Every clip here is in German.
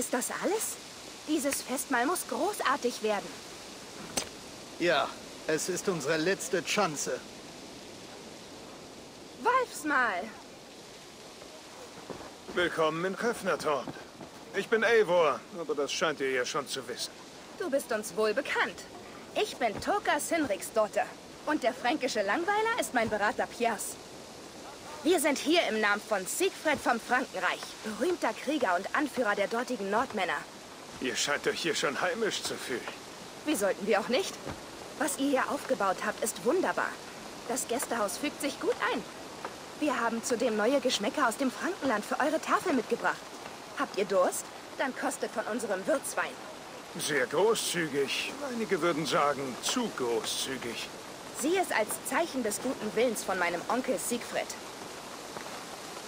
Ist das alles? Dieses Festmahl muss großartig werden. Ja, es ist unsere letzte Chance. Wolfsmal! Willkommen in Köfnertorp. Ich bin Eivor, aber das scheint ihr ja schon zu wissen. Du bist uns wohl bekannt. Ich bin Toka Sinriksdotter. Und der fränkische Langweiler ist mein Berater Piers. Wir sind hier im Namen von Siegfried vom Frankenreich, berühmter Krieger und Anführer der dortigen Nordmänner. Ihr scheint euch hier schon heimisch zu fühlen. Wie sollten wir auch nicht? Was ihr hier aufgebaut habt, ist wunderbar. Das Gästehaus fügt sich gut ein. Wir haben zudem neue Geschmäcker aus dem Frankenland für eure Tafel mitgebracht. Habt ihr Durst? Dann kostet von unserem Würzwein. Sehr großzügig. Einige würden sagen, zu großzügig. Sieh es als Zeichen des guten Willens von meinem Onkel Siegfried.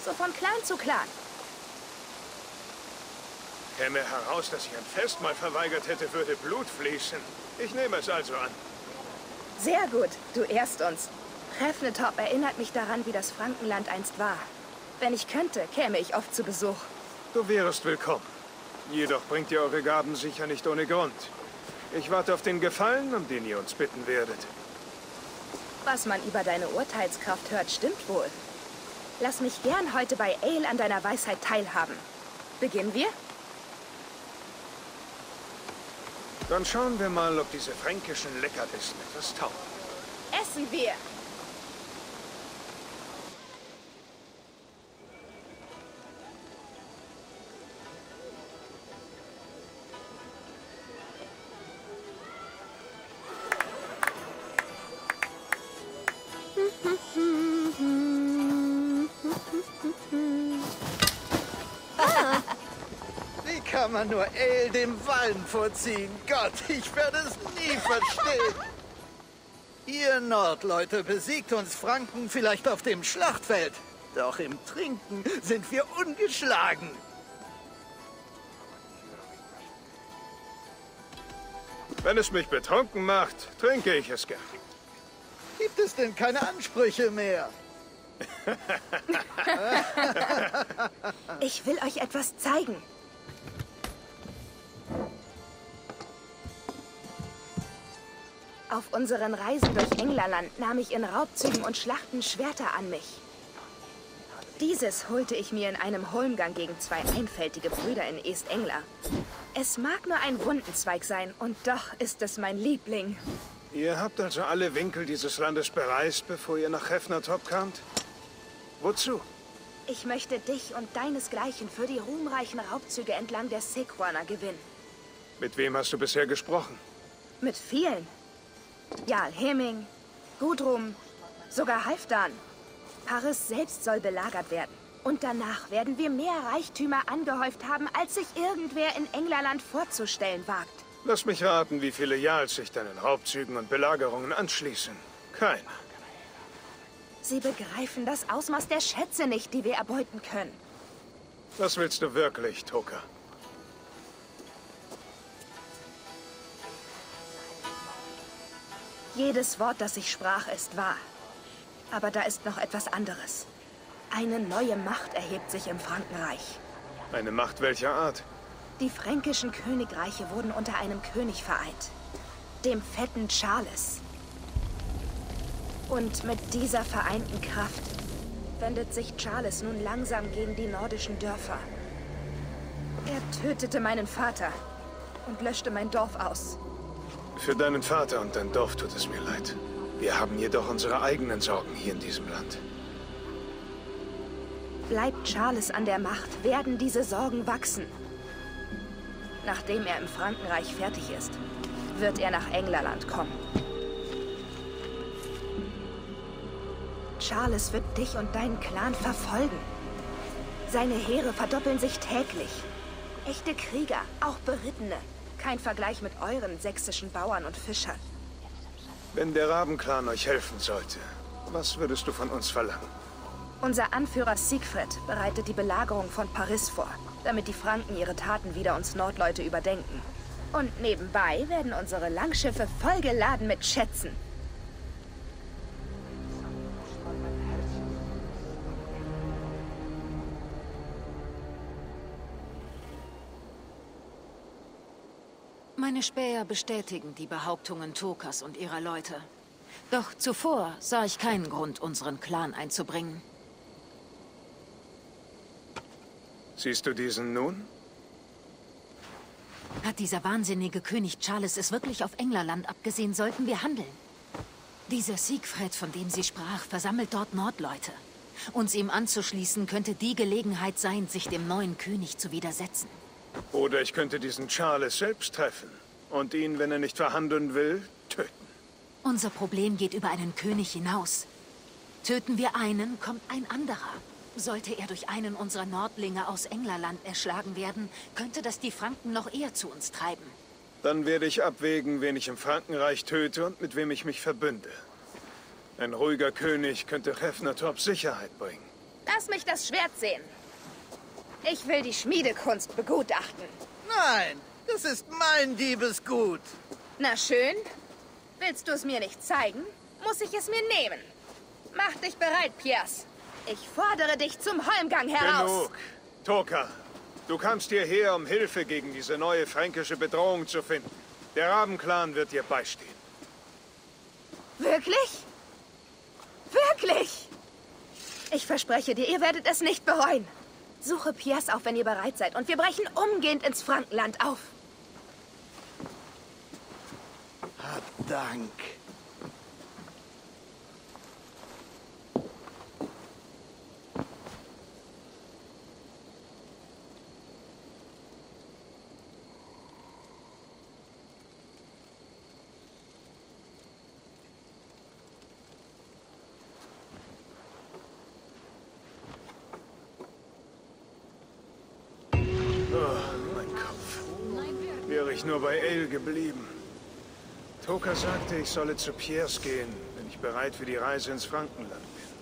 So von Clan zu Clan. Käme heraus, dass ich ein Festmahl verweigert hätte, würde Blut fließen. Ich nehme es also an. Sehr gut, du ehrst uns. Hrefnetop erinnert mich daran, wie das Frankenland einst war. Wenn ich könnte, käme ich oft zu Besuch. Du wärest willkommen. Jedoch bringt ihr eure Gaben sicher nicht ohne Grund. Ich warte auf den Gefallen, um den ihr uns bitten werdet. Was man über deine Urteilskraft hört, stimmt wohl. Lass mich gern heute bei Ale an deiner Weisheit teilhaben. Beginnen wir? Dann schauen wir mal, ob diese fränkischen Leckerbissen etwas taugen. Essen wir! Kann man nur Ale dem Wallen vorziehen? Gott, ich werde es nie verstehen. Ihr Nordleute besiegt uns Franken vielleicht auf dem Schlachtfeld. Doch im Trinken sind wir ungeschlagen. Wenn es mich betrunken macht, trinke ich es gern. Gibt es denn keine Ansprüche mehr? Ich will euch etwas zeigen. Auf unseren Reisen durch Englerland nahm ich in Raubzügen und Schlachten Schwerter an mich. Dieses holte ich mir in einem Holmgang gegen zwei einfältige Brüder in East-Engler. Es mag nur ein Wundenzweig sein, und doch ist es mein Liebling. Ihr habt also alle Winkel dieses Landes bereist, bevor ihr nach Hefnertop kamt? Wozu? Ich möchte dich und deinesgleichen für die ruhmreichen Raubzüge entlang der Sequaner gewinnen. Mit wem hast du bisher gesprochen? Mit vielen. Jarl Heming, Gudrum, sogar Halfdan. Paris selbst soll belagert werden. Und danach werden wir mehr Reichtümer angehäuft haben, als sich irgendwer in Englerland vorzustellen wagt. Lass mich raten, wie viele Jarls sich deinen Raubzügen und Belagerungen anschließen. Keiner. Sie begreifen das Ausmaß der Schätze nicht, die wir erbeuten können. Was willst du wirklich, Toka? Jedes Wort, das ich sprach, ist wahr. Aber da ist noch etwas anderes. Eine neue Macht erhebt sich im Frankenreich. Eine Macht welcher Art? Die fränkischen Königreiche wurden unter einem König vereint. Dem fetten Charles. Und mit dieser vereinten Kraft wendet sich Charles nun langsam gegen die nordischen Dörfer. Er tötete meinen Vater und löschte mein Dorf aus. Für deinen Vater und dein Dorf tut es mir leid. Wir haben jedoch unsere eigenen Sorgen hier in diesem Land. Bleibt Charles an der Macht, werden diese Sorgen wachsen. Nachdem er im Frankenreich fertig ist, wird er nach Englerland kommen. Charles wird dich und deinen Clan verfolgen. Seine Heere verdoppeln sich täglich. Echte Krieger, auch Berittene. Kein Vergleich mit euren sächsischen Bauern und Fischern. Wenn der Rabenclan euch helfen sollte, was würdest du von uns verlangen? Unser Anführer Siegfried bereitet die Belagerung von Paris vor, damit die Franken ihre Taten wieder uns Nordleute überdenken. Und nebenbei werden unsere Langschiffe vollgeladen mit Schätzen. Meine Späher bestätigen die Behauptungen Tokas und ihrer Leute. Doch zuvor sah ich keinen Grund, unseren Clan einzubringen. Siehst du diesen nun? Hat dieser wahnsinnige König Charles es wirklich auf Englerland abgesehen, sollten wir handeln. Dieser Siegfried, von dem sie sprach, versammelt dort Nordleute. Uns ihm anzuschließen, könnte die Gelegenheit sein, sich dem neuen König zu widersetzen. Oder ich könnte diesen Charles selbst treffen und ihn, wenn er nicht verhandeln will, töten. Unser Problem geht über einen König hinaus. Töten wir einen, kommt ein anderer. Sollte er durch einen unserer Nordlinge aus Englerland erschlagen werden, könnte das die Franken noch eher zu uns treiben. Dann werde ich abwägen, wen ich im Frankenreich töte und mit wem ich mich verbünde. Ein ruhiger König könnte Hefnertorp Sicherheit bringen. Lass mich das Schwert sehen. Ich will die Schmiedekunst begutachten. Nein, das ist mein Diebesgut. Na schön. Willst du es mir nicht zeigen, muss ich es mir nehmen. Mach dich bereit, Piers. Ich fordere dich zum Holmgang heraus. Genug. Toka, du kamst hierher, um Hilfe gegen diese neue fränkische Bedrohung zu finden. Der Rabenclan wird dir beistehen. Wirklich? Wirklich? Ich verspreche dir, ihr werdet es nicht bereuen. Suche Piers auf, wenn ihr bereit seid, und wir brechen umgehend ins Frankenland auf. Hab Dank. Ich nur bei Ale geblieben. Toka sagte, ich solle zu Piers gehen, wenn ich bereit für die Reise ins Frankenland bin.